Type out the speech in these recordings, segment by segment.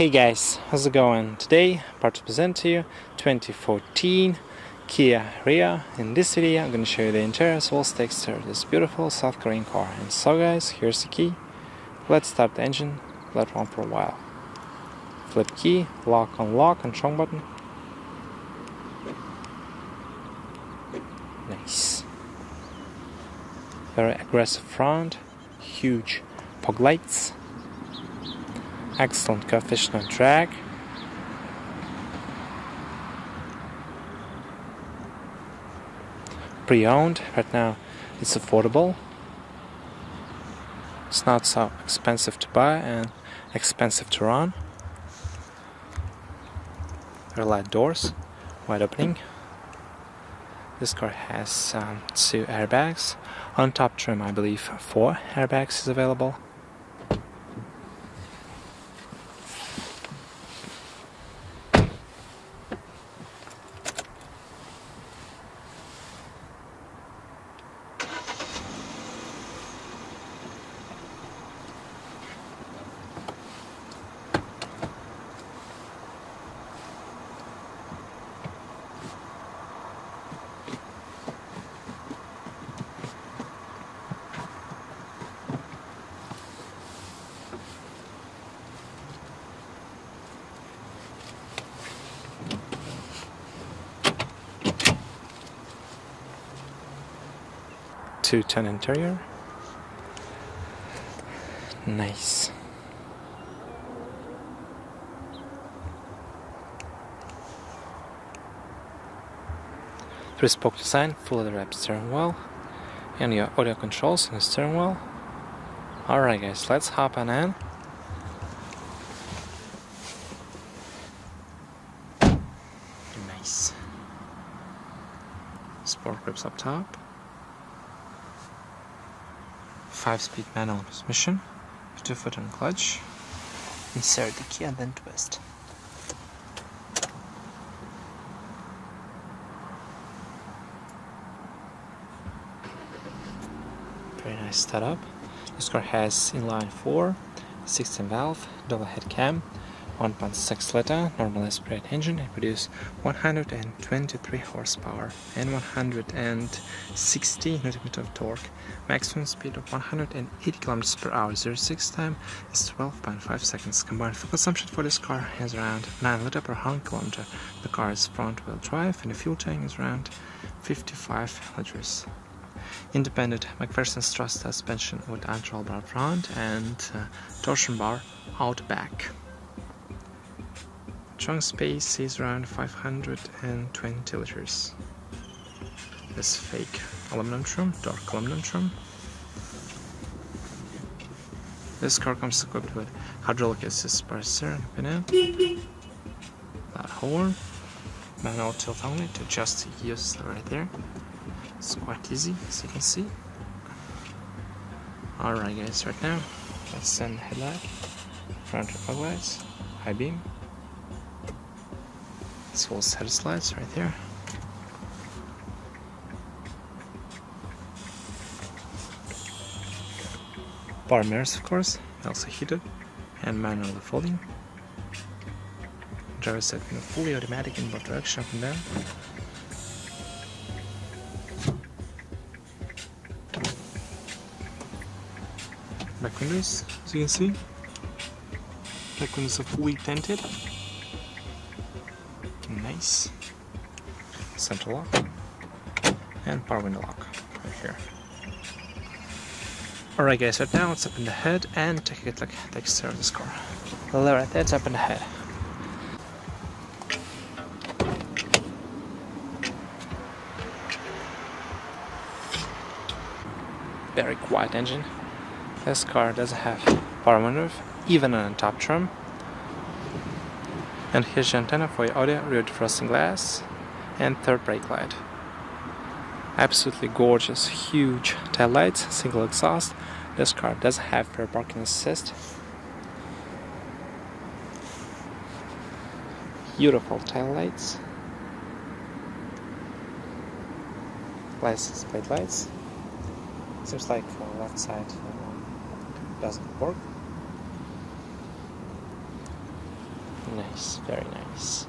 Hey guys, how's it going? Today, I'm about to present to you 2014 Kia Rio. In this video, I'm going to show you the interior as well as exterior of this beautiful South Korean car. And so guys, here's the key. Let's start the engine, let run for a while. Flip key, lock unlock and trunk button. Nice. Very aggressive front, huge fog lights excellent coefficient of drag. Pre-owned, right now it's affordable. It's not so expensive to buy and expensive to run. There are light doors, wide opening. This car has um, two airbags. On top trim, I believe four airbags is available. Two-ton interior. Nice. Three-spoke design, full fully wrapped steering wheel, and your audio controls in the steering wheel. Alright guys, let's hop on in. Nice. Sport grips up top. 5-speed manual transmission, 2-foot on clutch, insert the key and then twist. Very nice setup. This car has inline 4, 16 valve, double head cam, 1.6 liter normal aspirated engine and produce 123 horsepower and 160 Nm of torque. Maximum speed of 180 km per hour. 0 6 time is 12.5 seconds. Combined fuel consumption for this car is around 9 liter per 100 km. The car is front wheel drive and the fuel tank is around 55 liters independent MacPherson strut suspension with anti-roll bar front and uh, torsion bar out back. Trunk space is around 520 liters. This fake aluminum trim, dark aluminum trim. This car comes equipped with hydraulic assist by steering that horn, manual tilt only to adjust the gears right there. It's quite easy as you can see. Alright guys, right now, let's send headlight, front fog lights, high beam, this whole set of slides right there. Bar mirrors, of course, also heated and manual folding. Driver set in fully automatic in both direction up and down. Back windows, as you can see. Back windows are fully tinted nice. Center lock and power window lock right here. Alright guys, right now let's open the hood and take a good look at the exterior of this car. Well, right it's open the hood. Very quiet engine. This car doesn't have power moonroof, even on top trim. And here's the antenna for your audio, rear defrosting glass, and third brake light. Absolutely gorgeous, huge tail lights, single exhaust. This car does have rear parking assist. Beautiful tail lights. License plate lights. Seems like uh, left side uh, doesn't work. Nice, very nice.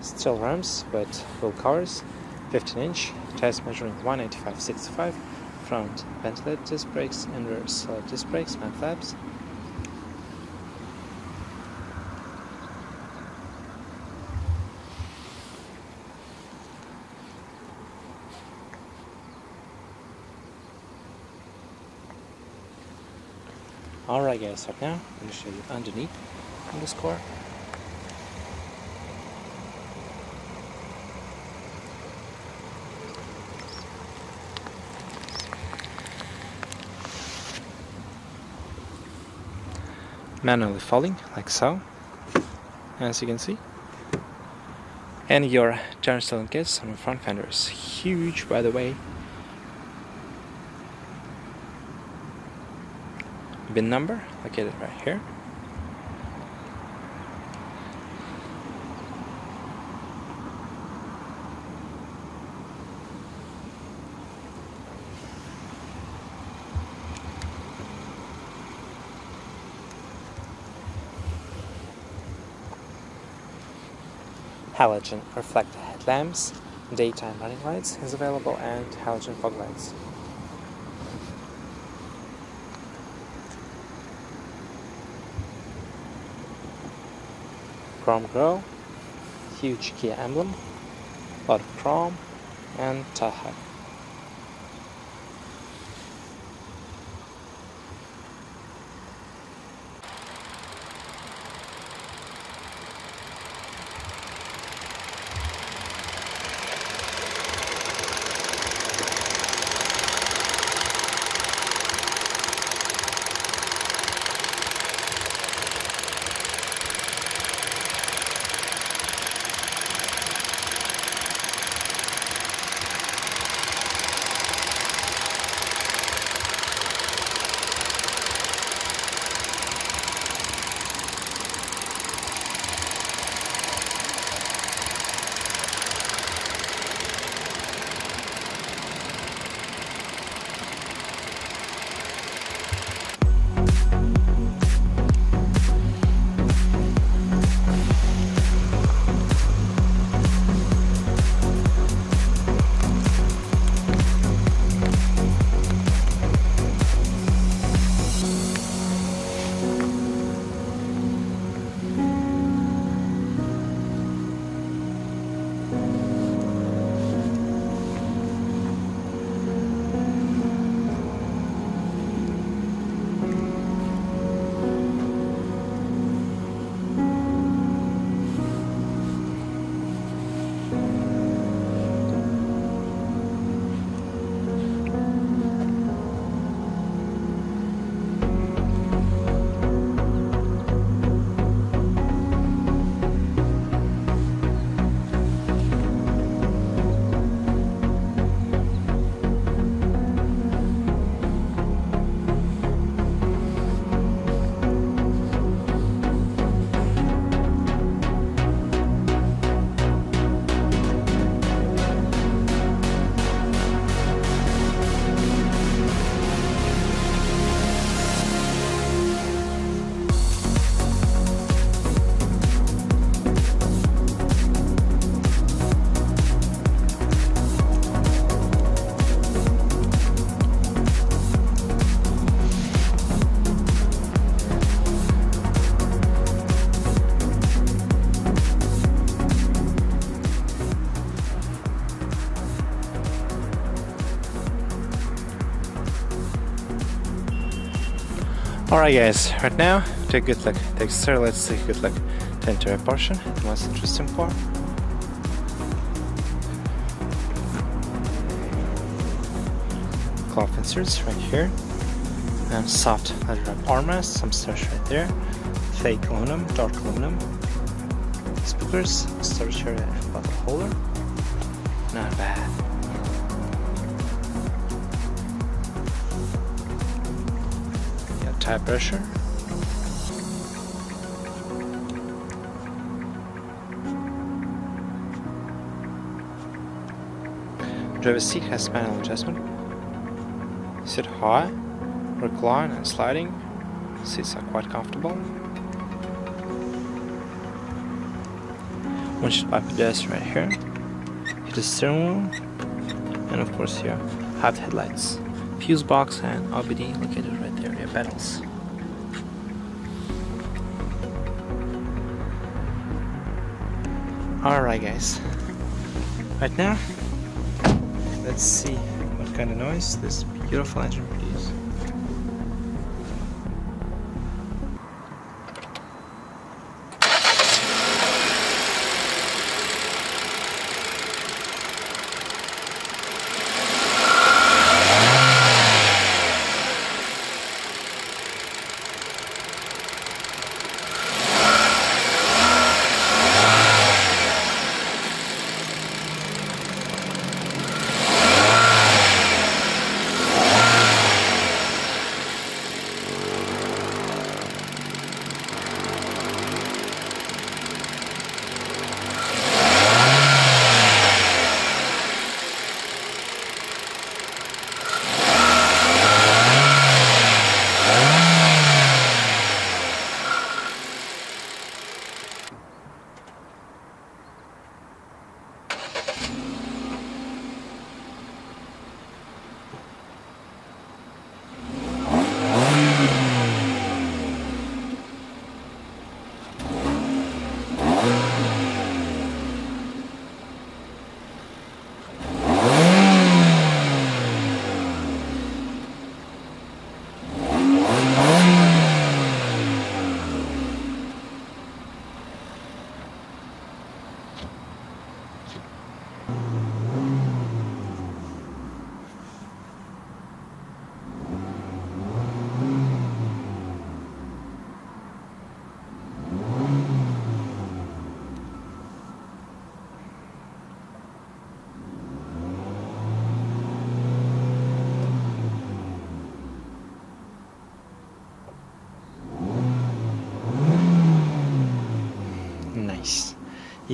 Still rims, but full covers, 15 inch, tires measuring 185-65, front ventilated disc brakes and rear solid disc brakes, matte flaps. Guys, right now. I'm going to show you underneath on this car. manually falling like so as you can see. And your styling kits on the front fender is huge by the way VIN number located right here halogen reflector headlamps, daytime running lights is available, and halogen fog lights. Chrome grille, huge Kia emblem, a lot of chrome, and Tahoe. Alright guys, right now, take a good look. Take sir, let's take a good look the interior portion, the most interesting part. Cloth inserts right here. And soft leather wrap armrest, some storage right there. Fake aluminum, dark aluminum. Speakers, storage area and bottle holder. Not bad. Tire pressure. Driver seat has manual adjustment. Sit high, recline and sliding. Seats are quite comfortable. Once Windshield wipers right here. It is steering wheel, and of course here have headlights, fuse box, and OBD located right there. Pedals. Alright guys, right now, let's see what kind of noise this beautiful engine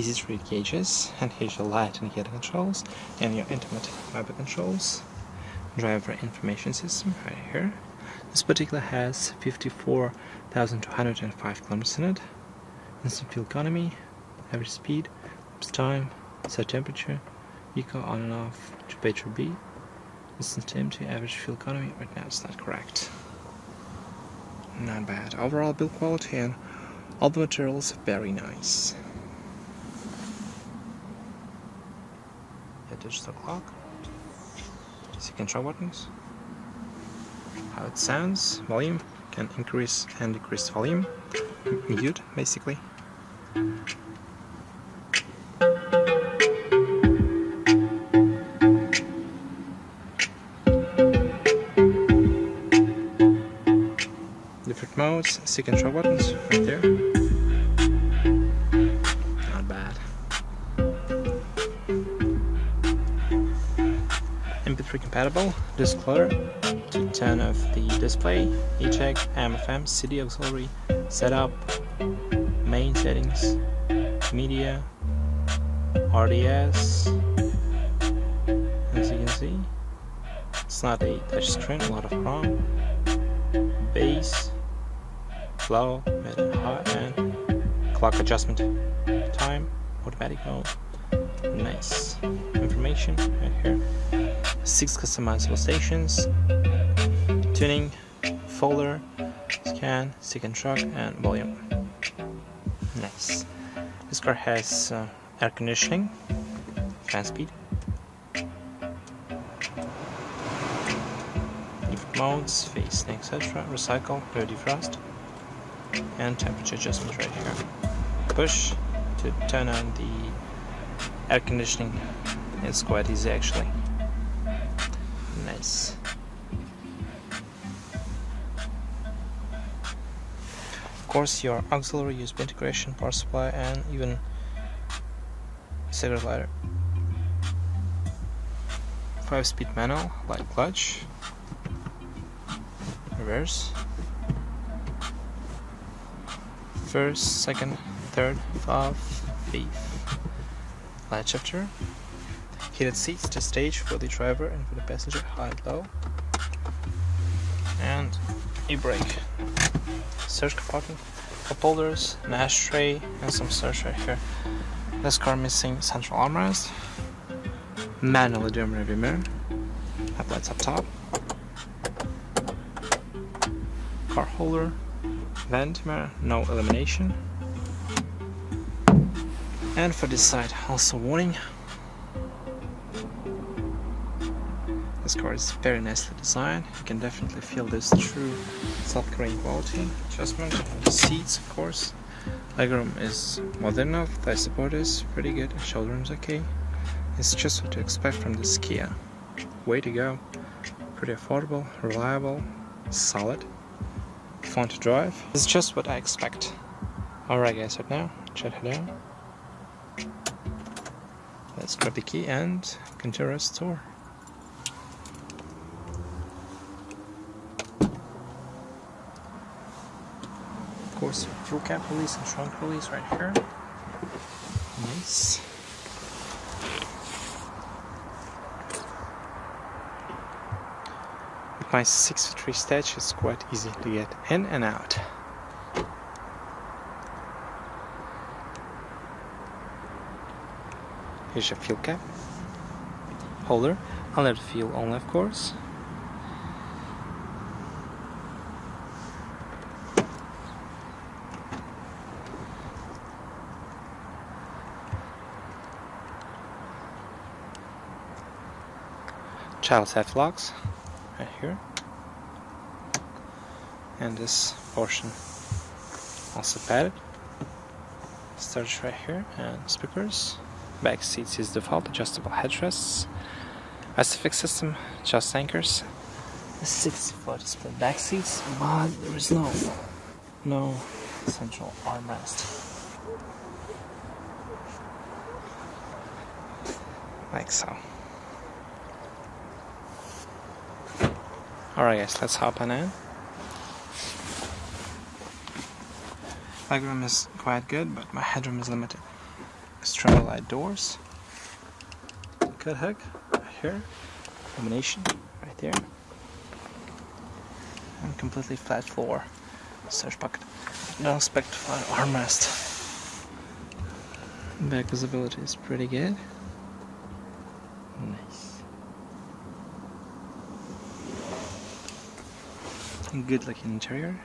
Easy to read gauges, and here's your light indicator controls and your intimate wiper controls. Driver information system right here. This particular has 54,205 kilometers in it. Instant fuel economy, average speed, time, set temperature, eco on and off to or B. Instant empty, average fuel economy. Right now it's not correct. Not bad. Overall build quality and all the materials very nice. Digital clock. See control buttons. How it sounds. Volume can increase and decrease volume. Mute basically. Different modes, see control buttons right there. Compatible, disc loader to turn off the display, eject, AM/FM, CD auxiliary, setup, main settings, media, RDS. As you can see, it's not a touch screen, a lot of ROM, bass, low, mid, and high, and clock adjustment time, automatic mode. Nice information right here. Six customizable stations, tuning, folder, scan, second track, and volume. Nice. This car has uh, air conditioning, fan speed, different modes, facing, etc. Recycle, rear defrost, and temperature adjustment right here. Push to turn on the air conditioning. It's quite easy actually. Of course, your auxiliary USB integration, power supply, and even cigarette lighter. 5 speed manual, light clutch, reverse, first, second, third, fourth, fifth, light shifter, heated seats to stage for the driver and for the passenger, high and low, and e-brake, search compartment, cup holders, an ashtray, and some storage right here. This car missing central armrest, manual doom rearview mirror, headlights up top, car holder, vent mirror, no illumination. And for this side, also warning. This car is very nicely designed. You can definitely feel this true self-carrying quality. Adjustment of the seats, of course. Legroom is modern enough. Thigh support is pretty good. Shoulder room's okay. It's just what to expect from this Kia. Way to go. Pretty affordable, reliable, solid fun to drive. It's just what I expect. Alright guys, right now, check it out. Let's grab the key and continue our tour. Of course, fuel cap release and trunk release right here. Nice. With my 6-3 stage is quite easy to get in and out. Here's your fuel cap holder. I'll let fuel only of course. Child safety locks right here. And this portion also padded. Storage right here and speakers. Back seats is default adjustable headrests. ISOFIX system just anchors. 60 foot split back seats but there is no no central armrest. Like so Alright guys, let's hop on in. Legroom is quite good, but my headroom is limited. External light doors. Good hook right here. Combination right there. And completely flat floor. Search bucket. No expect to find armrest. Back visibility is pretty good. Good looking interior.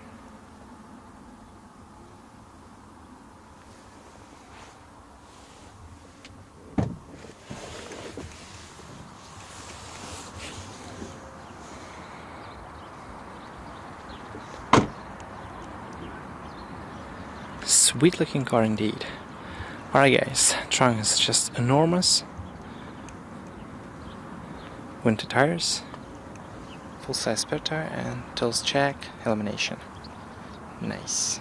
Sweet looking car indeed. Alright guys, trunk is just enormous. Winter tires full size spare tire and toes check, elimination. nice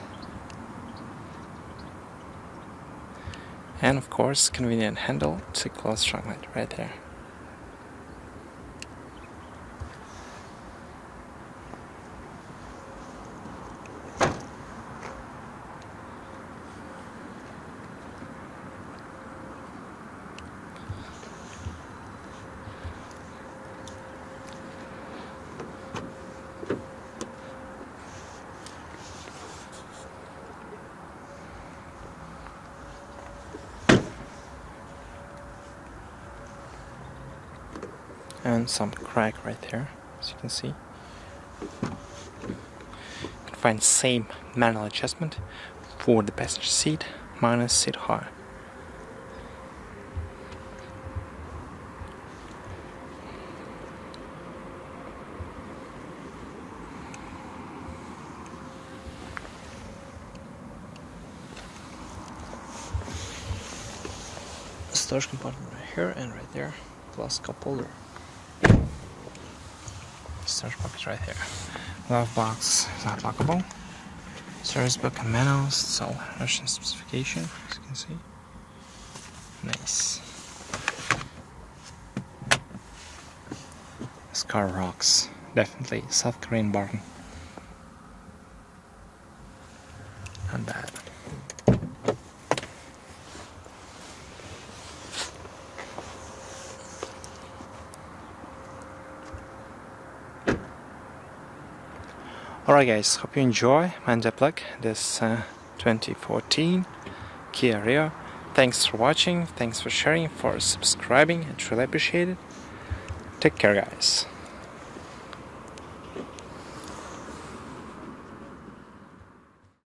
and of course convenient handle to close light right there and some crack right there as you can see you can find same manual adjustment for the passenger seat minus seat high. storage compartment right here and right there plus cup holder storage box right here. Love box is not lockable. Service book and manuals, all Russian specification, as you can see. Nice. This car rocks. Definitely South Korean Barton. Not bad. Alright guys, hope you enjoy my unplugged this uh, 2014 Kia Rio. Thanks for watching, thanks for sharing, for subscribing, I truly appreciate it. Take care guys.